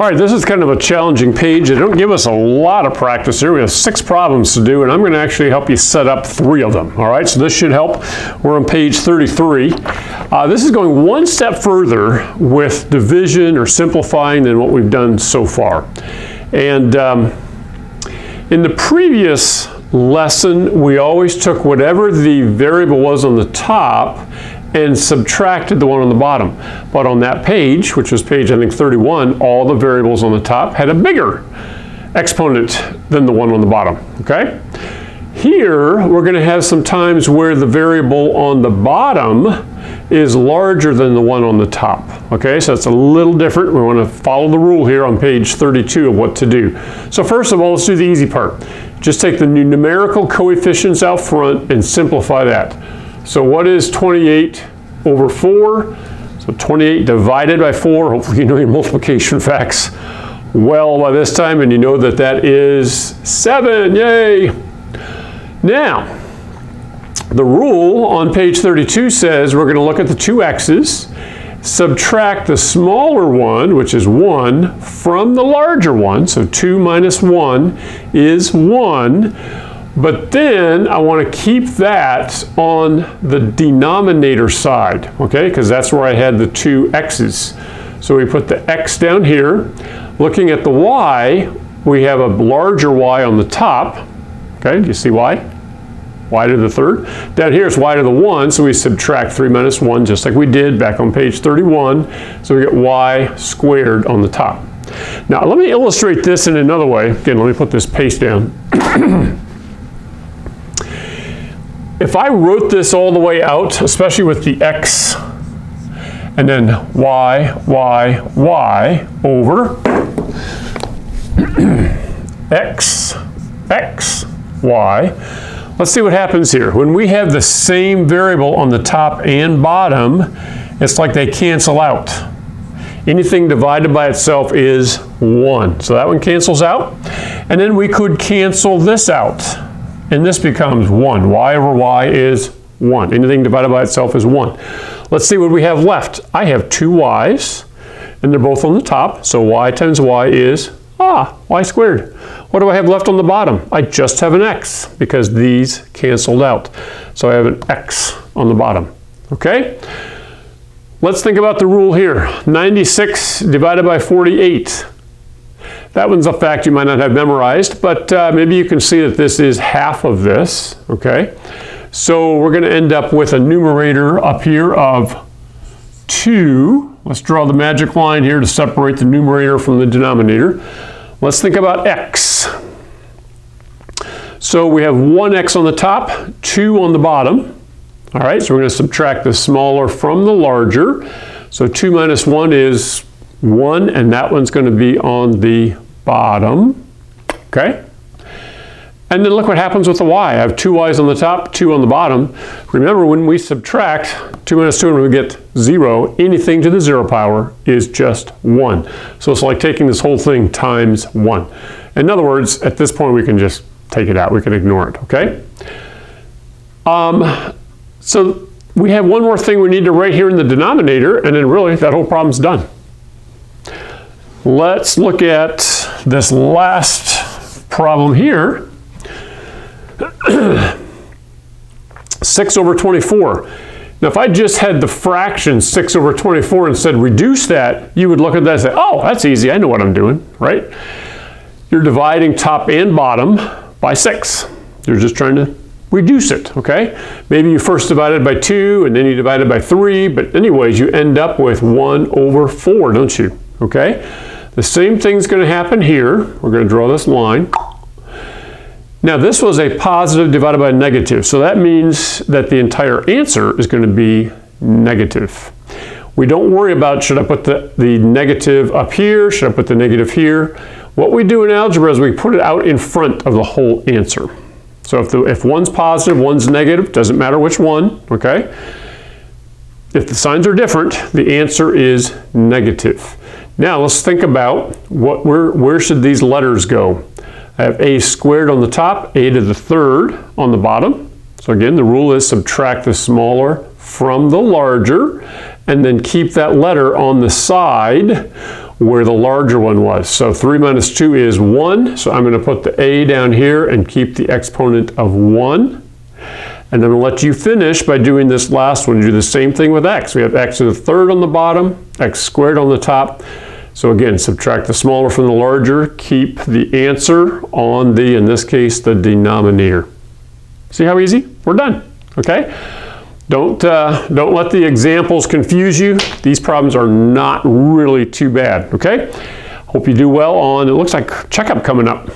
All right, this is kind of a challenging page. They don't give us a lot of practice here. We have six problems to do, and I'm going to actually help you set up three of them. All right, so this should help. We're on page 33. Uh, this is going one step further with division or simplifying than what we've done so far. And um, in the previous lesson, we always took whatever the variable was on the top and subtracted the one on the bottom. But on that page, which was page I think 31, all the variables on the top had a bigger exponent than the one on the bottom, okay? Here, we're going to have some times where the variable on the bottom is larger than the one on the top. Okay, so it's a little different. We want to follow the rule here on page 32 of what to do. So first of all, let's do the easy part. Just take the new numerical coefficients out front and simplify that. So what is 28 over 4? So 28 divided by 4, hopefully you know your multiplication facts well by this time and you know that that is 7, yay! Now, the rule on page 32 says we're going to look at the two x's, subtract the smaller one, which is 1, from the larger one, so 2 minus 1 is 1, but then I want to keep that on the denominator side, okay, because that's where I had the two x's. So we put the x down here. Looking at the y, we have a larger y on the top. Okay, do you see why? y to the third. Down here is y to the 1, so we subtract 3 minus 1 just like we did back on page 31. So we get y squared on the top. Now let me illustrate this in another way. Again, let me put this paste down. if I wrote this all the way out, especially with the x, and then y, y, y over x, x, y, let's see what happens here. When we have the same variable on the top and bottom, it's like they cancel out. Anything divided by itself is 1. So that one cancels out. And then we could cancel this out and this becomes 1. y over y is 1. Anything divided by itself is 1. Let's see what we have left. I have two y's, and they're both on the top, so y times y is, ah, y squared. What do I have left on the bottom? I just have an x, because these canceled out. So I have an x on the bottom, okay? Let's think about the rule here. 96 divided by 48. That one's a fact you might not have memorized, but uh, maybe you can see that this is half of this, okay? So we're going to end up with a numerator up here of 2. Let's draw the magic line here to separate the numerator from the denominator. Let's think about x. So we have 1x on the top, 2 on the bottom. All right, so we're going to subtract the smaller from the larger. So 2 minus 1 is 1, and that one's going to be on the bottom. Okay? And then look what happens with the y. I have two y's on the top, two on the bottom. Remember, when we subtract 2 minus 2 and we get 0, anything to the 0 power is just 1. So it's like taking this whole thing times 1. In other words, at this point we can just take it out. We can ignore it, okay? Um, so we have one more thing we need to write here in the denominator, and then really that whole problem's done. Let's look at this last problem here. 6 over 24. Now if I just had the fraction 6 over 24 and said reduce that, you would look at that and say, oh, that's easy, I know what I'm doing, right? You're dividing top and bottom by 6. You're just trying to reduce it, okay? Maybe you first divided by 2 and then you divided by 3, but anyways, you end up with 1 over 4, don't you? Okay? The same thing's going to happen here. We're going to draw this line. Now this was a positive divided by a negative, so that means that the entire answer is going to be negative. We don't worry about should I put the, the negative up here, should I put the negative here. What we do in algebra is we put it out in front of the whole answer. So if, the, if one's positive, one's negative, doesn't matter which one, okay? If the signs are different, the answer is negative. Now let's think about what where, where should these letters go? I have a squared on the top, a to the third on the bottom. So again, the rule is subtract the smaller from the larger and then keep that letter on the side where the larger one was. So 3 minus 2 is 1, so I'm going to put the a down here and keep the exponent of 1. And then we'll let you finish by doing this last one. Do the same thing with x. We have x to the third on the bottom, x squared on the top. So again, subtract the smaller from the larger, keep the answer on the, in this case, the denominator. See how easy? We're done, okay? Don't, uh, don't let the examples confuse you. These problems are not really too bad, okay? Hope you do well on, it looks like checkup coming up.